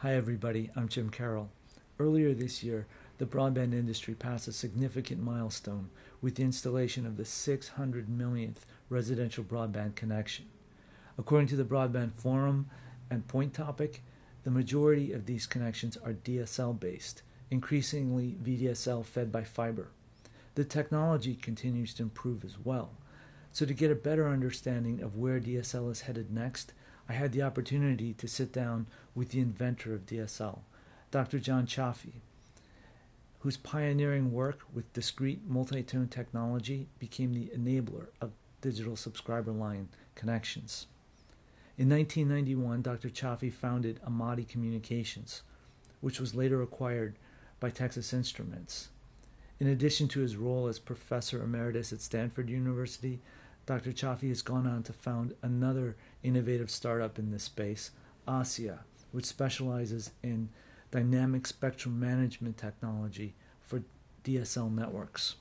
Hi, everybody. I'm Jim Carroll. Earlier this year, the broadband industry passed a significant milestone with the installation of the 600 millionth residential broadband connection. According to the Broadband Forum and Point Topic, the majority of these connections are DSL based, increasingly VDSL fed by fiber. The technology continues to improve as well. So, to get a better understanding of where DSL is headed next, I had the opportunity to sit down with the inventor of DSL, Dr. John Cioffi, whose pioneering work with discrete multi-tone technology became the enabler of digital subscriber line connections. In 1991, Dr. Cioffi founded Amati Communications, which was later acquired by Texas Instruments. In addition to his role as professor emeritus at Stanford University, Dr. Cioffi has gone on to found another innovative startup in this space, ASSIA, which specializes in dynamic spectrum management technology for DSL networks.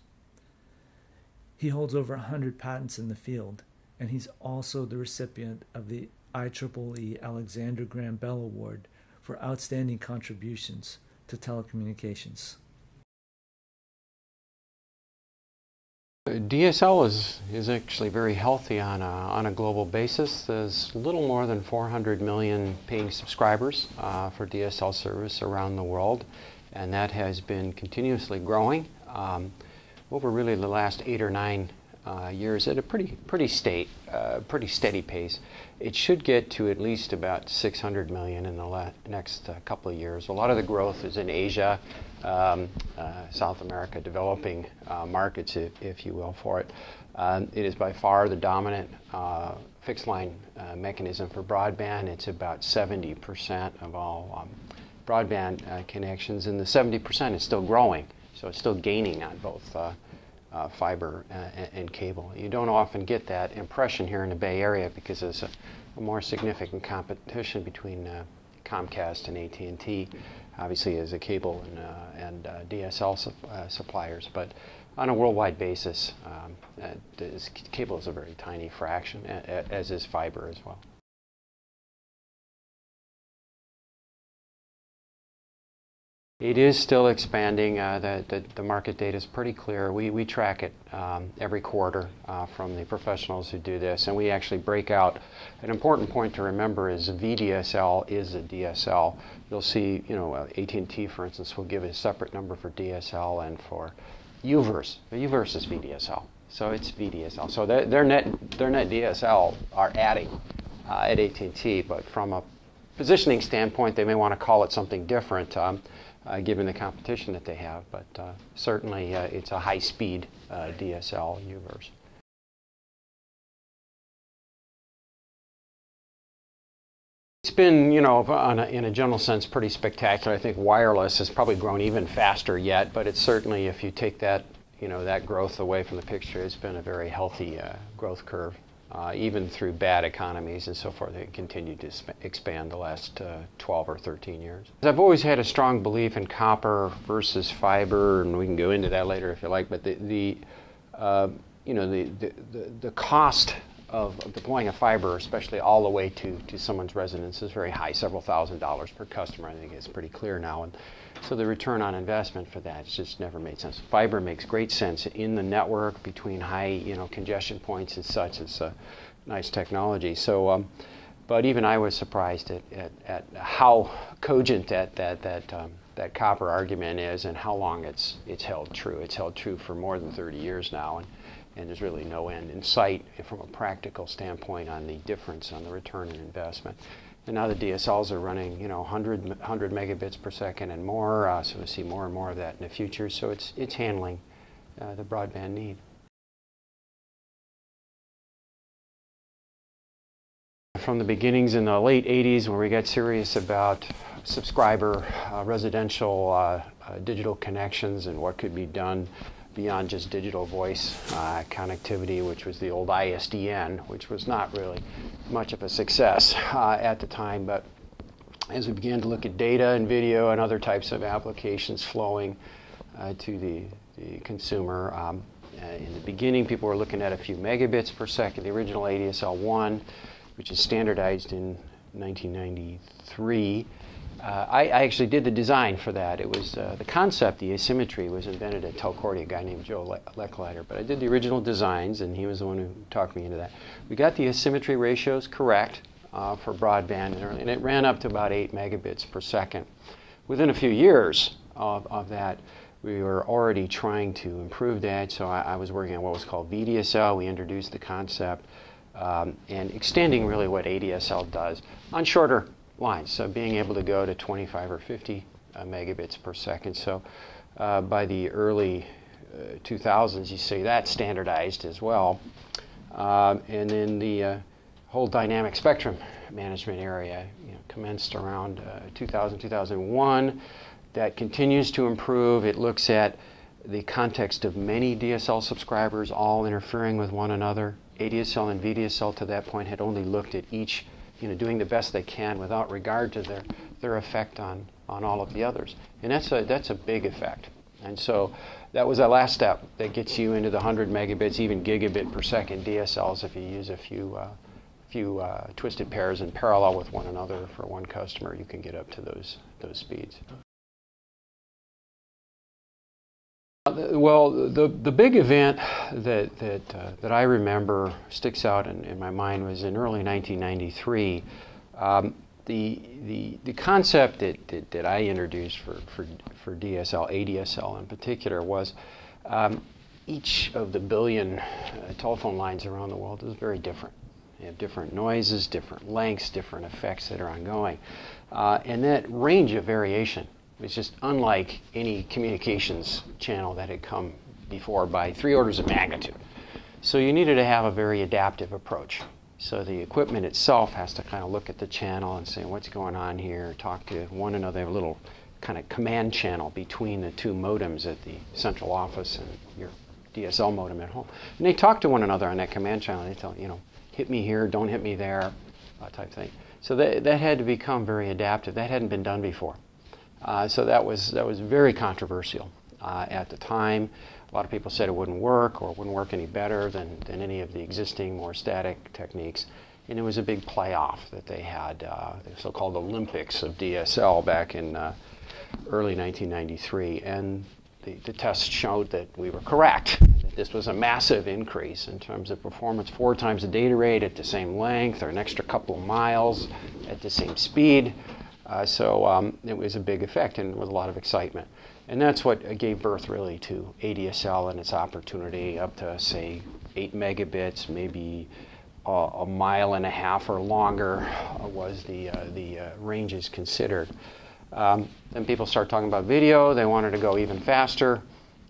He holds over 100 patents in the field, and he's also the recipient of the IEEE Alexander Graham Bell Award for outstanding contributions to telecommunications. DSL is, is actually very healthy on a, on a global basis. There's little more than 400 million paying subscribers uh, for DSL service around the world, and that has been continuously growing um, over really the last eight or nine uh, years at a pretty pretty state uh, pretty steady pace. It should get to at least about 600 million in the next uh, couple of years. A lot of the growth is in Asia, um, uh, South America, developing uh, markets, if, if, you will, for it. Um, it is by far the dominant uh, fixed line mechanism for broadband. It's about 70% of all um, broadband connections, and the 70% is still growing. So it's still gaining on both uh, fiber and, and, cable. You don't often get that impression here in the Bay Area because there's a, a more significant competition between uh, Comcast and AT&T, obviously as a cable and, uh, and uh, DSL su uh, suppliers. But on a worldwide basis, um, cable is a very tiny fraction, as is fiber as well. It is still expanding. Uh, the, the, the, market data is pretty clear. We, we track it um, every quarter uh, from the professionals who do this, and we actually break out. An important point to remember is VDSL is a DSL. You'll see, you know, uh, AT&T, for instance, will give a separate number for DSL and for UVerse. UVerse is VDSL, so it's VDSL. So their, their net their net DSL are adding uh, at AT&T, but from a positioning standpoint, they may want to call it something different. Um, uh, given the competition that they have. But uh, certainly, uh, it's a high-speed uh, DSL UVerse. It's been, you know, a, in a general sense, pretty spectacular. I think wireless has probably grown even faster yet, but it's certainly, if you take that, you know, that growth away from the picture, it's been a very healthy uh, growth curve uh, even through bad economies and so forth, they continued to expand the last uh, 12 or 13 years. I've always had a strong belief in copper versus fiber, and we can go into that later if you like. But the, the uh, you know, the, the, the cost of, deploying a fiber, especially all the way to, to someone's residence, is very high, several thousand dollars per customer. I think it's pretty clear now. And so the return on investment for that just never made sense. Fiber makes great sense in the network between high, you know, congestion points and such. It's a nice technology. So, um, but even I was surprised at, at, at how cogent that that that um, that copper argument is and how long it's it's held true. It's held true for more than 30 years now, and and there's really no end in sight from a practical standpoint on the difference on the return on investment. And now the DSLs are running, you know, 100, 100 megabits per second and more, uh, so we see more and more of that in the future. So it's, it's handling uh, the broadband need. From the beginnings in the late 80s when we got serious about subscriber uh, residential uh, uh, digital connections and what could be done beyond just digital voice uh, connectivity, which was the old ISDN, which was not really much of a success uh, at the time. But as we began to look at data and video and other types of applications flowing to the, the consumer, um, in the beginning, people were looking at a few megabits per second. The original ADSL 1, which is standardized in 1993, uh, I, I, actually did the design for that. It was uh, the concept, the asymmetry, was invented at Telcordia, a guy named Joe Le-. But I did the original designs, and he was the one who talked me into that. We got the asymmetry ratios correct uh, for broadband, and it ran up to about 8 megabits per second. Within a few years of, of that, we were already trying to improve that, so I, I was working on what was called VDSL. We introduced the concept um, and extending really what ADSL does on shorter lines, so being able to go to 25 or 50 uh, megabits per second. So uh, by the early 2000s, uh, you see that standardized as well. Um, and then the uh, whole dynamic spectrum management area you know, commenced around uh, 2000, 2001 that continues to improve. It looks at the context of many DSL subscribers all interfering with one another. ADSL and VDSL to that point had only looked at each, you know, doing the best they can without regard to their, their effect on, on all of the others. And that's a, that's a big effect. And so that was that last step that gets you into the 100 megabits, even gigabit per second DSLs if you use a few, uh, few uh, twisted pairs in parallel with one another for one customer, you can get up to those, those speeds. Well, the, the big event that, that, uh, that I remember sticks out in, in my mind was in early 1993. Um, the, the, the concept that, that, that, I introduced for, for, for DSL, ADSL in particular, was um, each of the billion uh, telephone lines around the world is very different. They have different noises, different lengths, different effects that are ongoing. Uh, and that range of variation it's just unlike any communications channel that had come before by three orders of magnitude. So you needed to have a very adaptive approach. So the equipment itself has to kind of look at the channel and say what's going on here, talk to one another, a little kind of command channel between the two modems at the central office and your DSL modem at home. And they talk to one another on that command channel. They tell, you know, hit me here, don't hit me there, uh, type thing. So that, that had to become very adaptive. That hadn't been done before. Uh, so that was, that was very controversial uh, at the time. A lot of people said it wouldn't work or wouldn't work any better than, than any of the existing more static techniques. And it was a big playoff that they had, uh, the so called Olympics of DSL back in uh, early 1993. And the, the tests showed that we were correct. This was a massive increase in terms of performance, four times the data rate at the same length, or an extra couple of miles at the same speed. Uh, so um, it was a big effect and with a lot of excitement. And that's what gave birth really to ADSL and its opportunity up to, say, 8 megabits, maybe a, a mile and a half or longer uh, was the, uh, the uh, ranges considered. Um, then people start talking about video. They wanted to go even faster,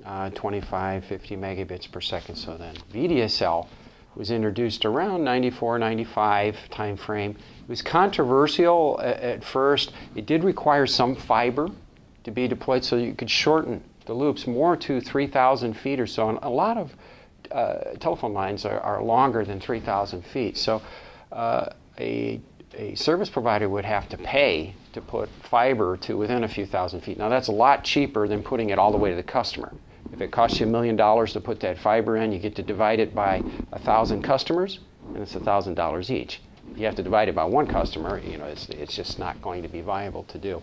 uh, 25, 50 megabits per second. So then VDSL was introduced around 94, 95 time frame. It was controversial at, at first. It did require some fiber to be deployed so you could shorten the loops more to 3,000 feet or so. And a lot of uh, telephone lines are, are, longer than 3,000 feet. So uh, a, a service provider would have to pay to put fiber to within a few thousand feet. Now, that's a lot cheaper than putting it all the way to the customer. If it costs you a million dollars to put that fiber in, you get to divide it by a thousand customers, and it's a thousand dollars each If you have to divide it by one customer, you know, it's, it's just not going to be viable to do.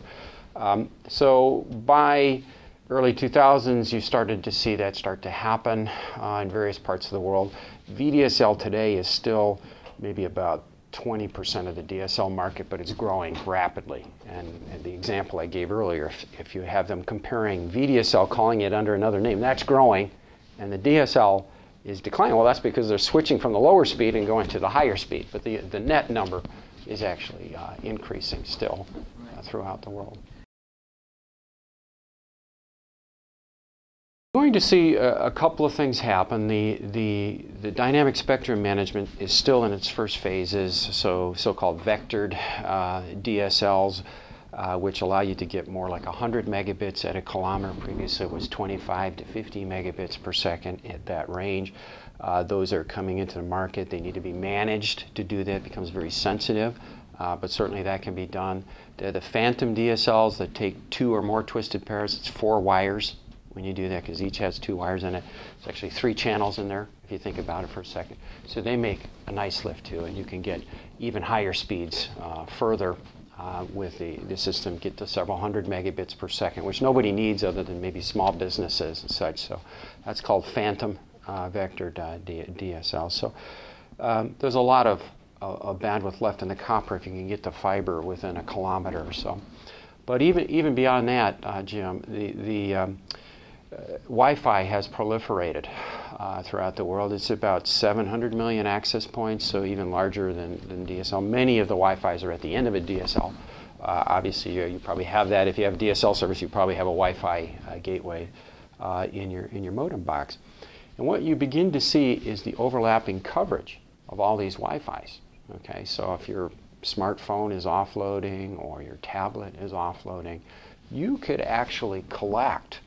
Um, so by early 2000s, you started to see that start to happen uh, in various parts of the world. VDSL today is still maybe about 20% of the DSL market, but it's growing rapidly. And, and the example I gave earlier, if, if, you have them comparing VDSL, calling it under another name, that's growing, and the DSL is declining. Well, that's because they're switching from the lower speed and going to the higher speed, but the, the net number is actually uh, increasing still uh, throughout the world. Going to see a, couple of things happen. The, the, the dynamic spectrum management is still in its first phases, so so-called vectored uh, DSLs uh, which allow you to get more like 100 megabits at a kilometer. Previously, it was 25 to 50 megabits per second at that range. Uh, those are coming into the market. They need to be managed to do that. It becomes very sensitive, uh, but certainly that can be done. The, the phantom DSLs that take two or more twisted pairs, it's four wires when you do that because each has two wires in it. It's actually three channels in there if you think about it for a second. So they make a nice lift too, and you can get even higher speeds uh, further uh, with the, the system get to several hundred megabits per second, which nobody needs other than maybe small businesses and such. So that's called phantom uh, vector DSL. So um, there's a lot of, bandwidth left in the copper if you can get to fiber within a kilometer or so. But even even beyond that, uh, Jim, the the um, uh, Wi-Fi has proliferated uh, throughout the world. It's about 700 million access points, so even larger than, than DSL. Many of the Wi-Fi's are at the end of a DSL. Uh, obviously, you, you, probably have that. If you have DSL service, you probably have a Wi-Fi uh, gateway uh, in your in your modem box. And what you begin to see is the overlapping coverage of all these Wi-Fi's. Okay, so if your smartphone is offloading or your tablet is offloading, you could actually collect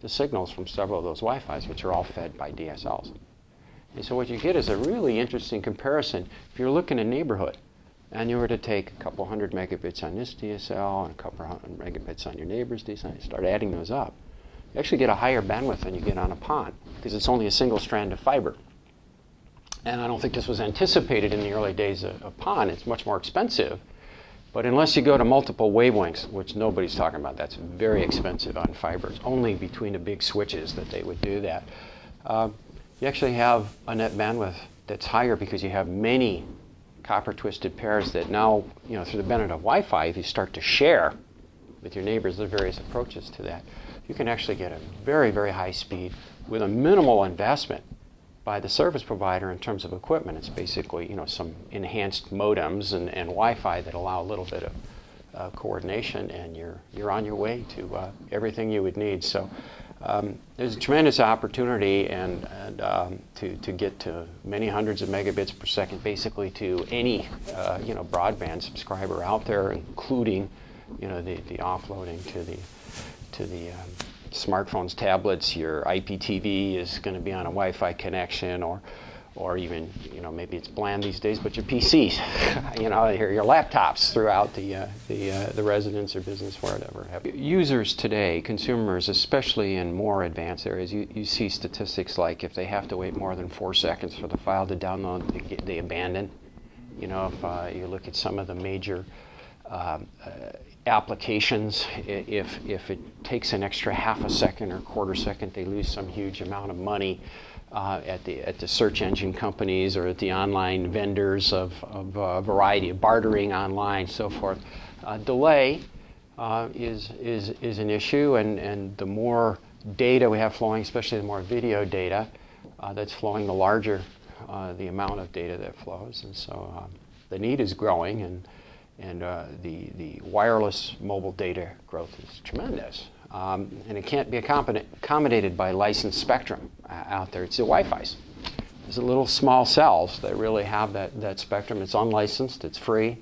the signals from several of those Wi-Fi's, which are all fed by DSLs. And so what you get is a really interesting comparison. If you're looking a neighborhood, and you were to take a couple hundred megabits on this DSL and a couple hundred megabits on your neighbor's DSL, and start adding those up, you actually get a higher bandwidth than you get on a PON because it's only a single strand of fiber. And I don't think this was anticipated in the early days of, of PON. It's much more expensive. But unless you go to multiple wavelengths, which nobody's talking about, that's very expensive on fiber. It's only between the big switches that they would do that. Uh, you actually have a net bandwidth that's higher because you have many copper twisted pairs that now, you know, through the benefit of Wi-Fi, if you start to share with your neighbors, are various approaches to that. You can actually get a very, very high speed with a minimal investment by the service provider in terms of equipment. It's basically you know some enhanced modems and, and Wi-Fi that allow a little bit of uh, coordination, and you're you're on your way to uh, everything you would need. So. Um, there's a tremendous opportunity and, and um, to, to get to many hundreds of megabits per second, basically to any uh, you know broadband subscriber out there, including you know the, the offloading to the to the um, smartphones, tablets, your IPTV is going to be on a Wi-Fi connection, or, or even you know maybe it's bland these days, but your PCs, you know, your, your laptops throughout the uh, the uh, the residence or business, whatever. Users today, consumers, especially in more advanced areas, you, you see statistics like if they have to wait more than four seconds for the file to download, they, they abandon. You know, if uh, you look at some of the major um, uh, applications, if, if it takes an extra half a second or quarter second, they lose some huge amount of money uh, at, the, at the search engine companies or at the online vendors of, of a uh, variety of bartering online, so forth. Uh, delay uh, is, is, is an issue, and, and the more data we have flowing, especially the more video data uh, that's flowing, the larger the amount of data that flows. And so the need is growing, and and uh, the, the wireless mobile data growth is tremendous. Um, and it can't be accommodated by licensed spectrum uh, out there. It's the Wi-Fi's. There's the little small cells that really have that, that spectrum. It's unlicensed, it's free,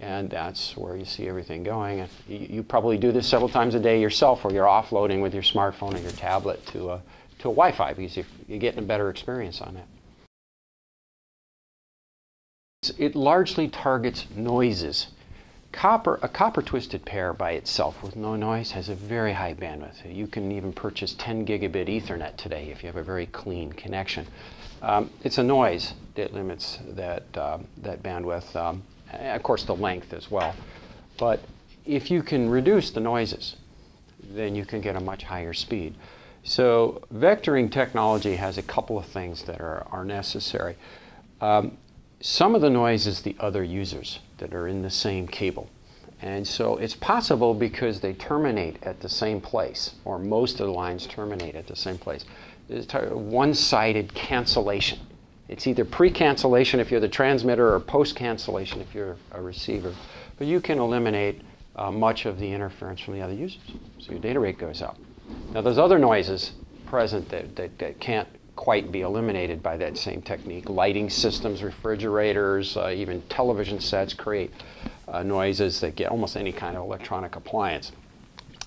and that's where you see everything going. And you, you, probably do this several times a day yourself where you're offloading with your smartphone or your tablet to a, to a Wi-Fi because you're getting a better experience on that. It largely targets noises. Copper, a copper twisted pair by itself with no noise has a very high bandwidth. You can even purchase 10 gigabit Ethernet today if you have a very clean connection. Um, it's a noise that limits that, uh, that bandwidth, um, of course, the length as well. But if you can reduce the noises, then you can get a much higher speed. So, vectoring technology has a couple of things that are, are necessary. Um, some of the noise is the other users that are in the same cable. And so it's possible because they terminate at the same place, or most of the lines terminate at the same place. It's one sided cancellation. It's either pre cancellation if you're the transmitter or post cancellation if you're a receiver. But you can eliminate uh, much of the interference from the other users. So your data rate goes up. Now, there's other noises present that, that, that can't quite be eliminated by that same technique. Lighting systems, refrigerators, uh, even television sets create uh, noises that get almost any kind of electronic appliance.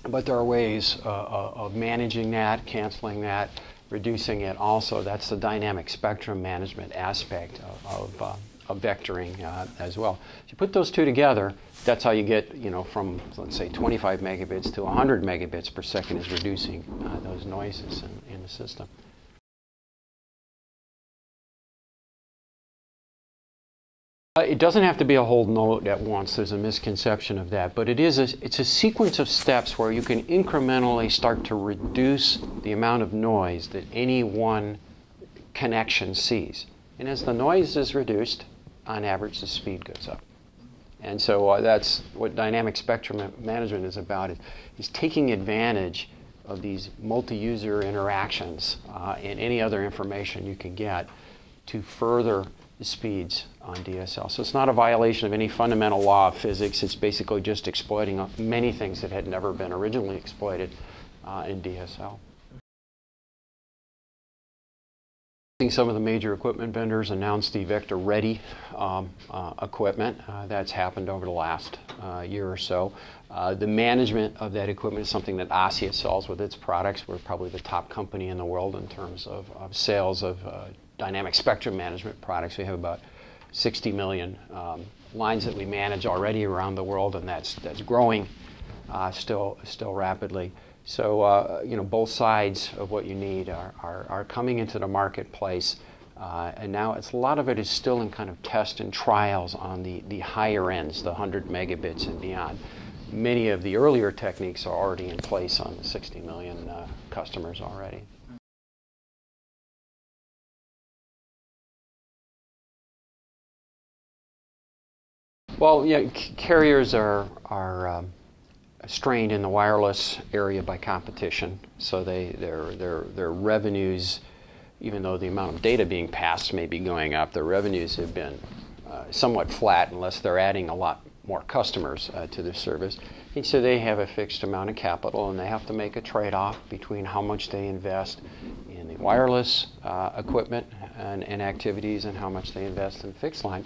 But there are ways uh, uh of managing that, canceling that, reducing it also. That's the dynamic spectrum management aspect of, of, uh, of vectoring uh, as well. If you put those two together, that's how you get, you know, from let's say 25 megabits to 100 megabits per second is reducing those noises in, in the system. It doesn't have to be a whole node at once. There's a misconception of that, but it is a, it's a sequence of steps where you can incrementally start to reduce the amount of noise that any one connection sees. And as the noise is reduced, on average, the speed goes up. And so uh, that's what dynamic spectrum management is about: is, taking advantage of these multi-user interactions uh, and any other information you can get to further the speeds on DSL. So it's not a violation of any fundamental law of physics. It's basically just exploiting many things that had never been originally exploited uh, in DSL. Some of the major equipment vendors announced the Vector Ready um, uh, equipment. Uh, that's happened over the last uh, year or so. Uh, the management of that equipment is something that ASSIA sells with its products. We're probably the top company in the world in terms of, of sales of uh, dynamic spectrum management products. We have about 60 million um, lines that we manage already around the world, and that's, that's growing uh, still, still rapidly. So, uh, you know, both sides of what you need are, are, are coming into the marketplace. Uh, and now it's a lot of it is still in kind of test and trials on the, the higher ends, the 100 megabits and beyond. Many of the earlier techniques are already in place on the 60 million uh, customers already. Well, yeah, c- carriers are, are um, strained in the wireless area by competition. So they, their, their, their revenues, even though the amount of data being passed may be going up, their revenues have been uh, somewhat flat unless they're adding a lot more customers uh, to their service. And so they have a fixed amount of capital and they have to make a trade off between how much they invest in the wireless uh, equipment and, and, activities and how much they invest in fixed line.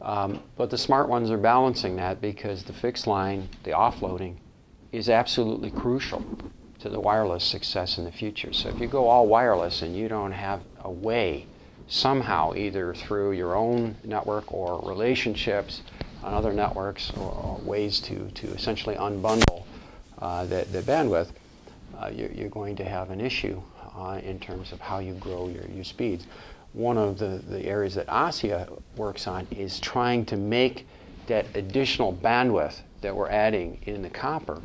Um, but the smart ones are balancing that because the fixed line, the offloading, is absolutely crucial to the wireless success in the future. So if you go all wireless and you don't have a way, somehow, either through your own network or relationships on other networks or, ways to, to essentially unbundle uh, the, the bandwidth, uh, you're, you're, going to have an issue uh, in terms of how you grow your, your speeds. One of the, the areas that ASSIA works on is trying to make that additional bandwidth that we're adding in the copper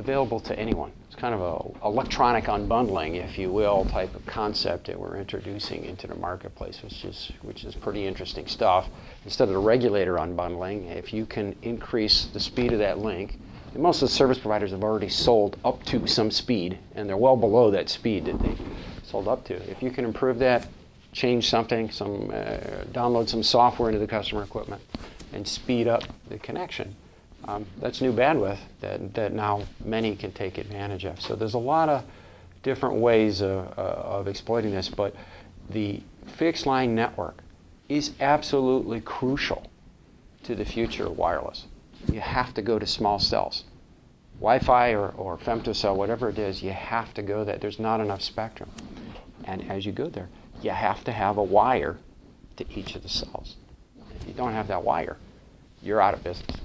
available to anyone. It's kind of a electronic unbundling, if you will, type of concept that we're introducing into the marketplace, which is which is pretty interesting stuff. Instead of the regulator unbundling, if you can increase the speed of that link, and most of the service providers have already sold up to some speed, and they're well below that speed that they sold up to. If you can improve that, change something, some uh, download some software into the customer equipment, and speed up the connection um, that's new bandwidth that, that now many can take advantage of. So there's a lot of different ways of, uh, of exploiting this, but the fixed line network is absolutely crucial to the future of wireless. You have to go to small cells. Wi-Fi or, or femtocell, whatever it is, you have to go there. There's not enough spectrum. And as you go there, you have to have a wire to each of the cells. If you don't have that wire, you're out of business.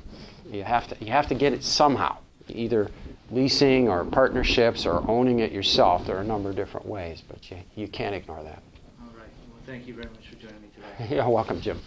You have to you have to get it somehow, either leasing or partnerships or owning it yourself. There are a number of different ways, but you, you can't ignore that. All right. Well, thank you very much for joining me today. You're welcome, Jim.